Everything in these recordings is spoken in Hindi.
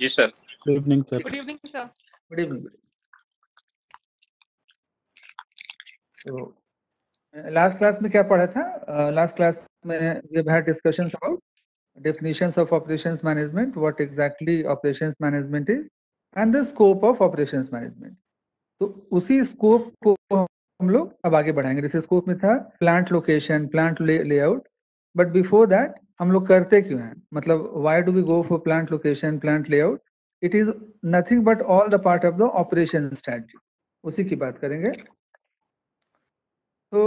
जी sir good evening sir good evening sir good evening तो लास्ट क्लास में क्या पढ़ा था? लास्ट क्लास में we have had discussions about definitions of operations management what exactly operations management is and the scope of operations management. तो उसी स्कोप को हम लोग अब आगे बढ़ाएँगे। जैसे स्कोप में था plant location plant layout but before that हम लोग करते क्यों हैं? मतलब why do we go for plant location plant layout it is nothing but all the part of the operation strategy उसी की बात करेंगे। तो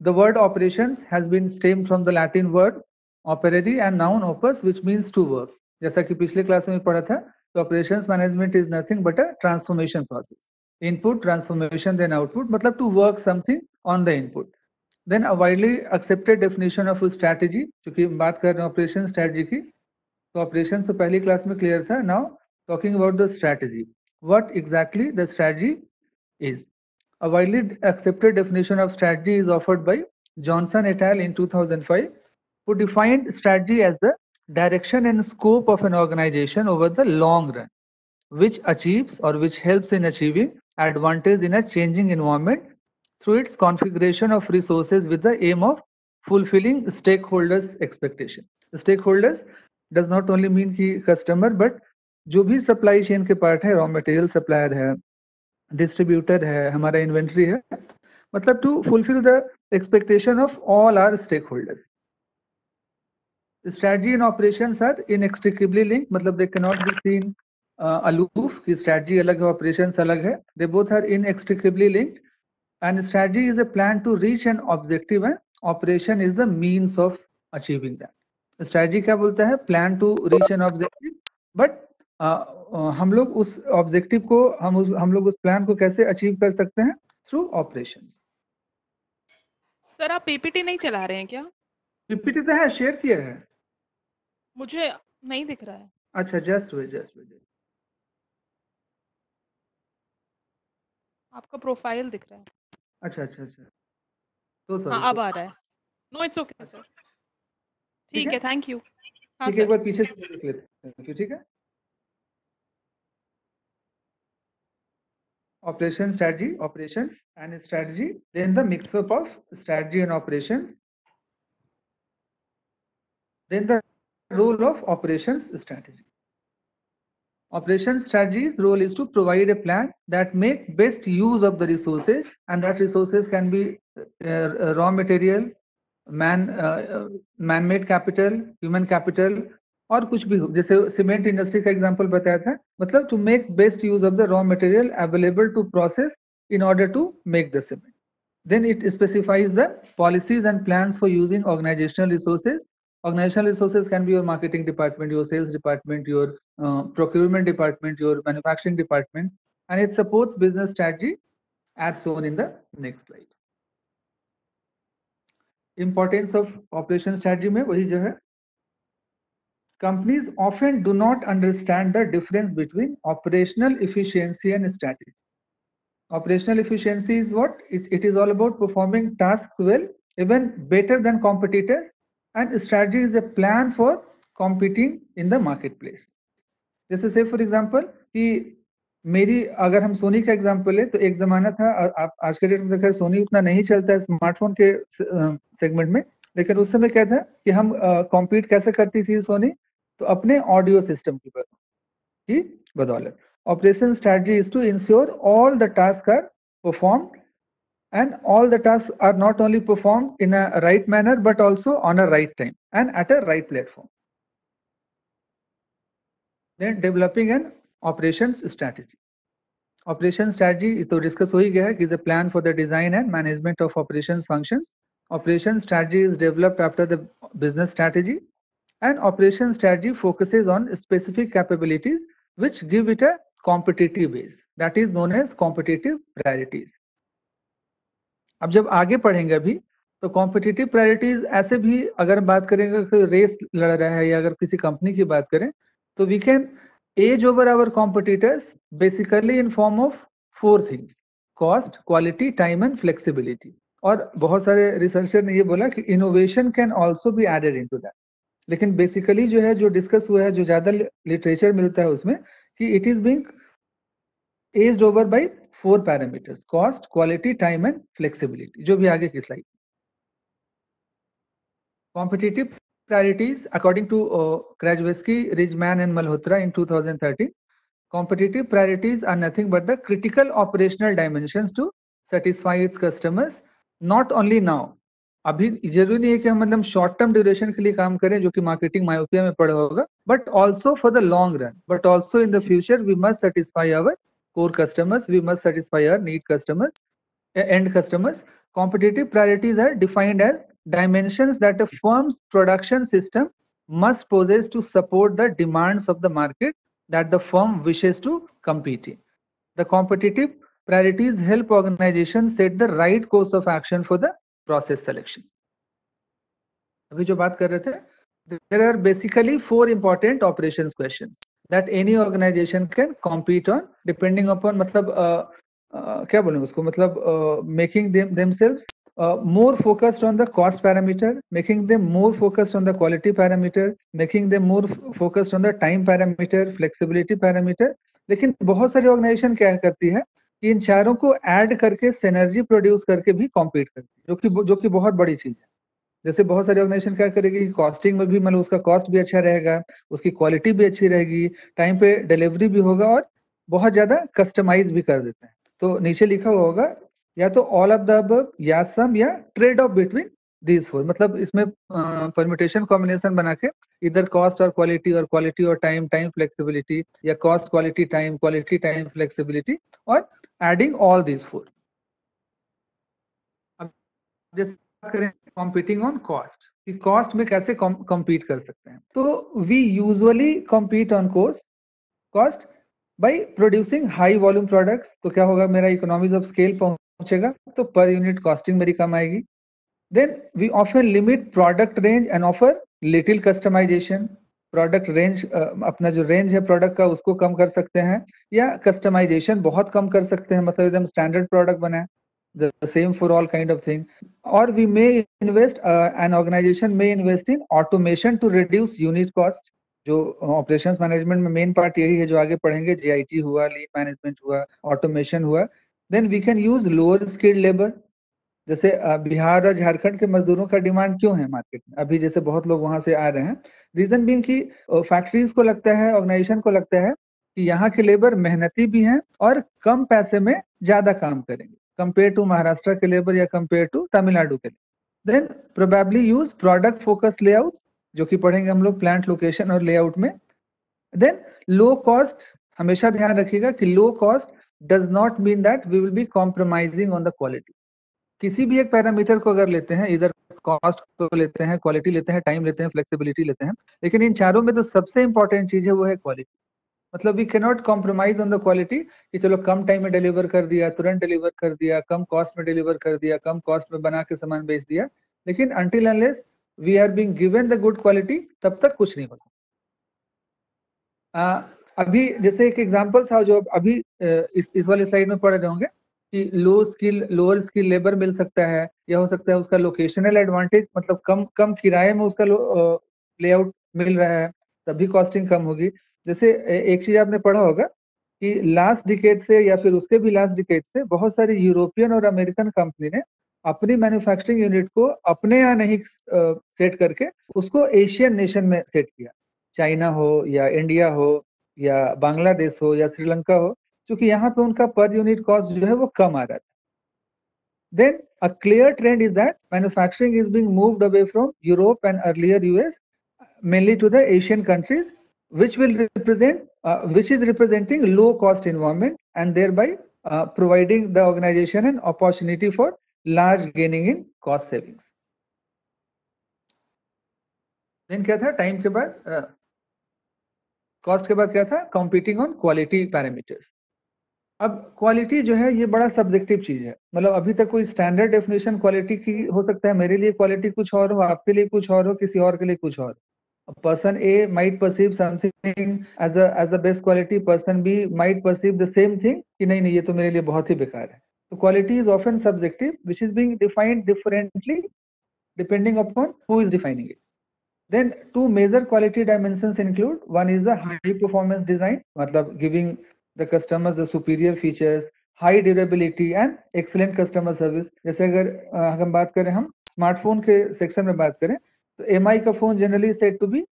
the word operation has been same from the Latin word operari and noun opus which means to work जैसा कि पिछले क्लास में पढ़ा था operation management is nothing but a transformation process input transformation then output मतलब to work something on the input then a widely accepted definition of a strategy क्योंकि बात कर रहे हैं operation strategy की तो operations तो पहली क्लास में clear था now talking about the strategy what exactly the strategy is A widely accepted definition of strategy is offered by Johnson et al. in 2005, who defined strategy as the direction and scope of an organization over the long run, which achieves or which helps in achieving advantage in a changing environment through its configuration of resources with the aim of fulfilling stakeholders' expectation. Stakeholders does not only mean कि customer, but जो भी supply chain के part है, raw material supplier है, डिस्ट्रीब्यूटर है हमारा इन्वेंट्री है मतलब to fulfil the of all our stakeholders strategy and operations are inextricably linked मतलब they cannot be seen uh, aloof की strategy अलग है operations अलग है they both are inextricably linked and strategy is a plan to reach an objective and operation is the means of achieving that. Strategy क्या बोलता है? Plan to reach an objective. But uh, हम लोग उस ऑब्जेक्टिव को हम उस हम लोग उस प्लान को कैसे अचीव कर सकते हैं? थ्रू ऑपरेशंस सर आप पीपीटी नहीं चला रहे हैं क्या? पीपीटी तो है शेयर किया है। मुझे नहीं दिख रहा है। अच्छा जस्ट वे जस्ट वे आपका प्रोफ़ाइल दिख रहा है। अच्छा अच्छा अच्छा तो सॉरी हाँ अब आ रहा है नो इट्स ओके सर ठीक है? है थैंक यू हाँ ठीक है एक सर बार पीछे से देख लेते हैं ठीक है operation strategy operations and strategy then the mix up of strategy and operations then the role of operations strategy operations strategy's role is to provide a plan that make best use of the resources and that resources can be uh, raw material man uh, man made capital human capital और कुछ भी हो जैसे सीमेंट इंडस्ट्री का एग्जांपल बताया था मतलब to make best use of the raw material available to process in order to make the cement. Then it specifies the policies and plans for using organizational resources. organizational resources can be your marketing department your sales department your uh, procurement department your manufacturing department and it supports business strategy as shown in the next slide. Importance of operation strategy mein wahi jo hai companies often do not understand the difference between operational efficiency and strategy. Operational efficiency is what? It, it is all about performing tasks well even better than competitors and strategy is a plan for competing in the marketplace. जैसे से फॉर एग्जांपल कि मेरी, अगर हम सोनी का एग्जांपल ले तो एक जमाना था आप, आज के डेट में देखा सोनी उतना नहीं चलता है स्मार्टफ़ोन के सेगमेंट में, लेकिन उस समय क्या था कि हम कॉम्पीट कैसे करती थी सोनी तो अपने ऑडियो सिस्टम की बद- की बदौलत operation strategy is to ensure all the task are perform and all the tasks are not only performed in a right manner but also on a right time and at a right platform. Then developing an operations strategy. Operation strategy to discuss ho gaya is a plan for the design and management of operations functions. Operation strategy is developed after the business strategy. And operation strategy focuses on specific capabilities which give it a competitive base that is known as competitive priorities. अब जब आगे पढ़ेंगे अभी तो कॉम्पिटिटिव प्रायोरिटीज ऐसे भी अगर बात करेंगे कि रेस लड़ रहा है या अगर किसी कंपनी की बात करें तो we can edge over our competitors basically in form of four things cost quality time and flexibility और बहुत सारे रिसर्चर ने ये बोला कि innovation can also be added in to that लेकिन बेसिकली जो है, जो डिस्कस हुआ है, जो ज़्यादा लिटरेचर मिलता है उसमें, कि it is being edged over by four parameters cost quality time and flexibility जो भी आगे की slide competitive priorities according to Krajewski Ritzman and Malhotra in two thousand thirteen competitive priorities are nothing but the critical operational dimension to satisfy its customers not only now अभी ज़रूरी नहीं है कि हम मतलब शॉर्ट टर्म ड्यूरेशन के लिए काम करें, जो कि मार्केटिंग मायोपिया में पड़ा होगा but also for the long run but also in the future we must satisfy our core customers we must satisfy our need customers end customers competitive priorities are defined as dimensions that a firm's production system must possess to support the demands of the market that the firm wishes to compete in. The competitive priorities help organizations set the right course of action for the process selection. अभी जो बात कर रहे थे there are basically four important operations questions That any organisation can compete on depending upon मतलब uh, uh, क्या बोलूँ उसको? मतलब making selves more focused on the cost parameter making them more focused on the quality parameter making them more focused on the time parameter flexibility parameter लेकिन बहुत सारी ऑर्गेनाइजेशन क्या करती है? कि इन चारों को ऐड करके सेनर्जी प्रोड्यूस करके भी कॉम्पीट करती है जो कि जो कि बहुत बड़ी चीज़ है। जैसे बहुत सारी ऑर्गेनाइजेशन क्या करेगी, कॉस्टिंग में भी मतलब उसका कॉस्ट भी अच्छा रहेगा, उसकी क्वालिटी भी अच्छी रहेगी, टाइम पे डिलीवरी भी होगा और बहुत ज़्यादा कस्टमाइज भी कर देते हैं। तो नीचे लिखा हुआ होगा, या तो ऑल ऑफ़ द या सम या trade off between these four मतलब इसमें परमिटेशन कॉम्बिनेशन बना के इधर कॉस्ट और क्वालिटी और क्वालिटी और टाइम टाइम फ्लेक्सिबिलिटी या cost quality time quality time flexibility और एडिंग ऑल दीज फोर जैसे करें कॉम्पीटिंग ऑन कॉस्ट कि कॉस्ट में कैसे कॉम्पीट कर सकते हैं। तो we usually compete on cost cost by producing high volume products तो क्या होगा, मेरा इकोनॉमीज ऑफ़ स्केल पहुंचेगा तो पर यूनिट कॉस्टिंग मेरी कम आएगी। Then we offer limit product range and offer little customisation product range अपना जो रेंज है प्रोडक्ट का, उसको कम कर सकते हैं, या कस्टमाइजेशन बहुत कम कर सकते हैं। मतलब एकदम स्टैंडर्ड प्रोडक्ट बनाए। The same for all kind of thing. Or we may invest uh, an organization may invest in automation to reduce unit cost. जो ऑपरेशंस मैनेजमेंट में मेन पार्ट यही है जो आगे पढ़ेंगे जीआईटी हुआ लीन मैनेजमेंट हुआ ऑटोमेशन हुआ then we can use lower skilled labour जैसे बिहार और झारखंड के मजदूरों का डिमांड क्यों है मार्केट में? अभी जैसे बहुत लोग वहाँ से आ रहे हैं। रीजन बिंग की फैक्ट्रीज को लगता है ऑर्गेनाइजेशन को लगता है कि यहाँ के लेबर मेहनती भी हैं और कम पैसे में ज़्यादा काम करेंगे। कंपेयर टू महाराष्ट्र के लेबर या कंपेयर टू तमिलनाडु के लिए then probably use product focus layout जो कि पढ़ेंगे हम लोग प्लांट लोकेशन और लेआउट में देन लो कॉस्ट हमेशा ध्यान रखिएगा कि low cost does not mean that we will be compromising on the quality किसी भी एक पैरामीटर को अगर लेते हैं इधर कॉस्ट को लेते हैं क्वालिटी लेते हैं टाइम लेते हैं फ्लेक्सिबिलिटी लेते हैं लेकिन इन चारों में तो सबसे इंपॉर्टेंट चीज़ है वो है क्वालिटी मतलब we cannot compromise on the quality कि चलो कम टाइम में डिलीवर कर दिया, तुरंत डिलीवर कर दिया, कम कॉस्ट में डिलीवर कर दिया, कम कॉस्ट में बना के सामान बेच दिया। लेकिन until unless we are being given the good quality तब तक कुछ नहीं हो सकता अभी जैसे एक एग्जांपल था जो अभी इस इस वाले स्लाइड में पढ़ रहे होंगे कि low skill lower skill labour मिल सकता है या हो सकता है उसका लोकेशनल एडवांटेज मतलब कम कम किराए में उसका लेआउट मिल रहा है, तभी कॉस्टिंग कम होगी। जैसे एक चीज़ आपने पढ़ा होगा कि लास्ट डिकेट से या फिर उसके भी लास्ट डिकेट से बहुत सारी यूरोपियन और अमेरिकन कंपनी ने अपनी मैन्युफैक्चरिंग यूनिट को अपने यहाँ नहीं सेट करके उसको एशियन नेशन में सेट किया। चाइना हो या इंडिया हो या बांग्लादेश हो या श्रीलंका हो, क्योंकि यहाँ पे उनका पर यूनिट कॉस्ट जो है वो कम आ रहा था। Then a clear trend is that manufacturing is being moved away from Europe and earlier US mainly to the Asian countries which will represent uh, which is representing low cost environment and thereby uh, providing the organization an opportunity for large gaining in cost savings then था टाइम के बाद कॉस्ट uh, के बाद क्या था कॉम्पिटिंग ऑन क्वालिटी पैरामीटर्स अब क्वालिटी जो है ये बड़ा सब्जेक्टिव चीज़ है मतलब अभी तक कोई स्टैंडर्ड डेफिनेशन क्वालिटी की हो सकता है मेरे लिए क्वालिटी कुछ और हो आपके लिए कुछ और हो किसी और के लिए कुछ और person A might perceive something as a as the best quality, person B might perceive the same thing कि नहीं नहीं ये तो मेरे लिए बहुत ही बेकार है तो quality is often subjective which is being defined differently depending upon who is defining it Then two major quality dimensions include one is the high performance design, matlab giving the customers the superior features, high durability and excellent customer service. जैसे अगर हम बात करें हम स्मार्टफ़ोन के सेक्शन में बात करें तो एम का phone generally set to be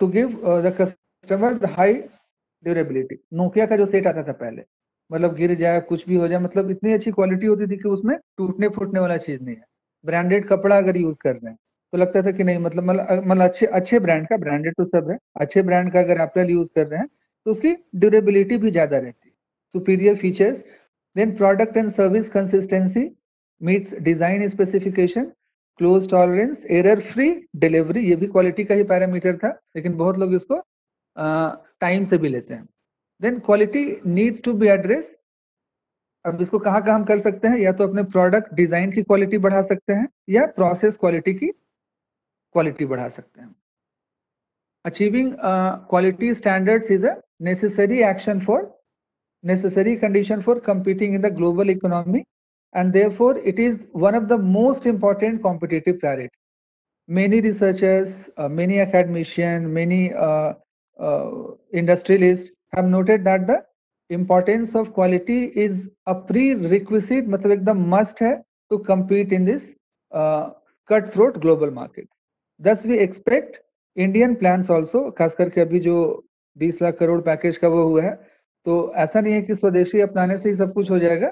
to give the customer the high durability Nokia का जो सेट आता था पहले मतलब गिर जाए कुछ भी हो जाए मतलब इतनी अच्छी क्वालिटी होती थी कि उसमें टूटने फूटने वाला चीज़ नहीं है ब्रांडेड कपड़ा अगर यूज़ कर रहे हैं तो लगता था कि नहीं मतलब मतलब अच्छे अच्छे ब्रांड का ब्रांडेड तो सब है अच्छे ब्रांड का अगर एप्पल यूज़ कर रहे हैं तो उसकी ड्यूरेबिलिटी भी ज़्यादा रहती है superior features then product and service consistency meets design specification close tolerance, error free, delivery, ये भी क्वालिटी का ही पैरामीटर था, लेकिन बहुत लोग इसको टाइम से भी लेते हैं। Then quality needs to be address अब इसको कहाँ कहाँ हम कर सकते हैं? या तो अपने प्रोडक्ट डिज़ाइन की क्वालिटी बढ़ा सकते हैं, या प्रोसेस क्वालिटी की क्वालिटी बढ़ा सकते हैं। Achieving quality standards is a necessary action for necessary condition for competing in the global economy. And therefore it is one of the most important competitive priority. Many researchers, uh, many academicians, many uh, uh, industrialists have noted that the importance of quality is a prerequisite, मतलब एकदम must है to compete in this uh, cutthroat global market. Thus we expect Indian plants also खास करके अभी जो 20 लाख करोड़ पैकेज का वो हुआ है तो ऐसा नहीं है कि स्वदेशी अपनाने से ही सब कुछ हो जाएगा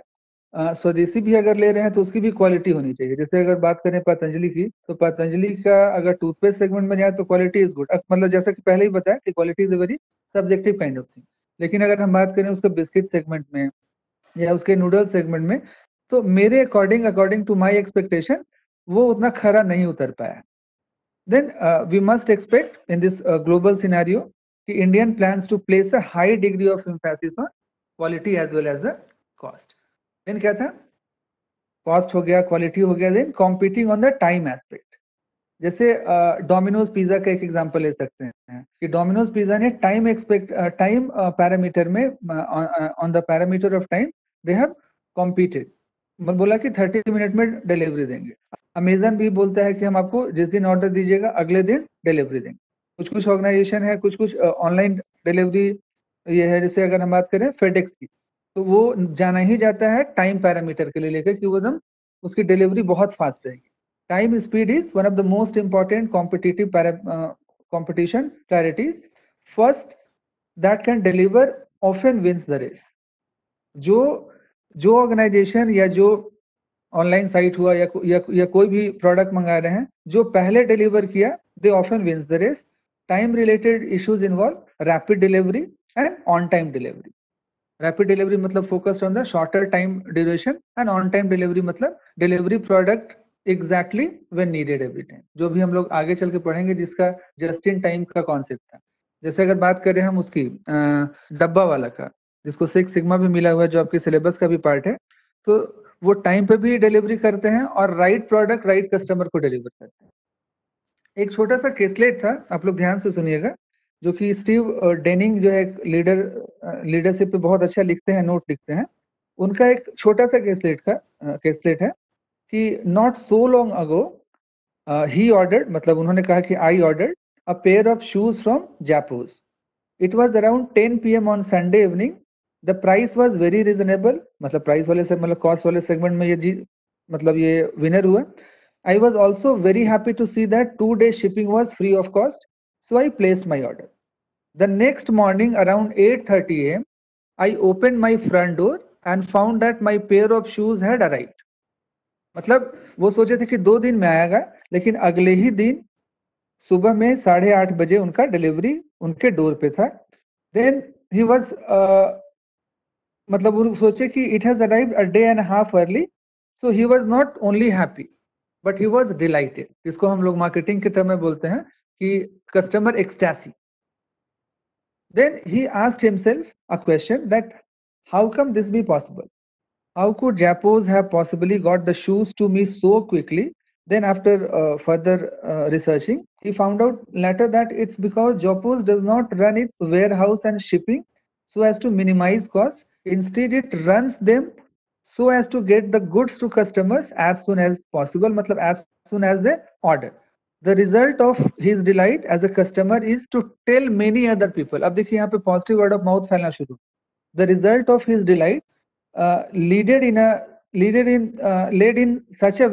स्वदेशी भी अगर ले रहे हैं तो उसकी भी क्वालिटी होनी चाहिए। जैसे अगर बात करें पतंजलि की तो पतंजलि का अगर टूथपेस्ट सेगमेंट में जाए तो क्वालिटी इज़ गुड मतलब जैसा कि पहले ही बताया कि quality is a very subjective kind of thing लेकिन अगर हम बात करें उसके बिस्किट सेगमेंट में या उसके नूडल सेगमेंट में तो मेरे according according to my expectation वो उतना खरा नहीं उतर पाया। Then we must expect in this global uh, कि Indian the to place to place a high degree of emphasis as quality as well as Then क्या था? कॉस्ट हो गया क्वालिटी हो गया then competing on the time aspect जैसे डोमिनोज पिज्जा का एक एग्जांपल ले सकते हैं कि डोमिनोज पिज्जा ने टाइम एक्सपेक्ट टाइम पैरामीटर में on the parameter of time they have competed बोला कि 30 मिनट में डिलीवरी देंगे। अमेजन भी बोलता है कि हम आपको जिस दिन ऑर्डर दीजिएगा, अगले दिन डिलीवरी देंगे। कुछ कुछ ऑर्गेनाइजेशन है कुछ कुछ ऑनलाइन डिलीवरी ये है, जैसे अगर हम बात करें फेडेक्स की। तो वो जाना ही जाता है टाइम पैरामीटर के लिए लेकर कि वो एकदम उसकी डिलीवरी बहुत फास्ट रहेगी। Time speed is one of the most important competitive competition priorities first that can deliver often wins the race जो जो ऑर्गेनाइजेशन या जो ऑनलाइन साइट हुआ या, या या कोई भी प्रोडक्ट मंगा रहे हैं जो पहले डिलीवर किया they often wins the race time related issues involve rapid delivery and on time delivery rapid delivery मतलब focus on the shorter time duration and on time delivery मतलब delivery product exactly when needed every time जो भी हम लोग आगे चल के पढ़ेंगे जिसका जस्ट इन टाइम का कॉन्सेप्ट था। जैसे अगर बात करें हम उसकी डब्बा वाला का, जिसको सिक्स सिग्मा भी मिला हुआ है, जो आपके सिलेबस का भी पार्ट है तो वो टाइम पे भी डिलीवरी करते हैं और राइट प्रोडक्ट राइट कस्टमर को डिलीवर करते हैं। एक छोटा सा केसलेट था, आप लोग ध्यान से सुनिएगा। जो कि स्टीव डेनिंग जो है एक लीडर लीडरशिप पे बहुत अच्छा लिखते हैं, नोट लिखते हैं। उनका एक छोटा सा केसलेट का केसलेट है कि नॉट सो लॉन्ग अगो ही ऑर्डर्ड मतलब उन्होंने कहा कि I ordered a pair of shoes from Zappos it was around ten P M on Sunday evening the price was very reasonable मतलब प्राइस वाले से मतलब कॉस्ट वाले सेगमेंट में ये जी मतलब ये विनर हुआ I was also very happy to see that two day shipping was free of cost so I placed my order the next morning around eight thirty AM I open my front door and found that my pair of shoes had मतलब वो सोचे थे कि दो दिन में आएगा, लेकिन अगले ही दिन सुबह में साढ़े आठ बजे उनका डिलीवरी उनके डोर पे था। देन ही वॉज़ मतलब वो सोचे कि it has arrived a day and half early so he was not only happy but he was delighted जिसको हम लोग मार्केटिंग के टर्म में बोलते हैं कि customer ecstasy. Then he asked himself a question that how come this be possible? How could Japos have possibly got the shoes to me so quickly? Then after uh, further uh, researching, he found out later that it's because Japos does not run its warehouse and shipping so as to minimize cost. Instead, it runs them so as to get the goods to customers as soon as possible, as soon as they order. The result of his delight as a customer is to tell many other people अब देखिए यहाँ पे पॉजिटिव वर्ड ऑफ़ माउथ फैलना शुरू the result of his delight leaded in leaded in led in such a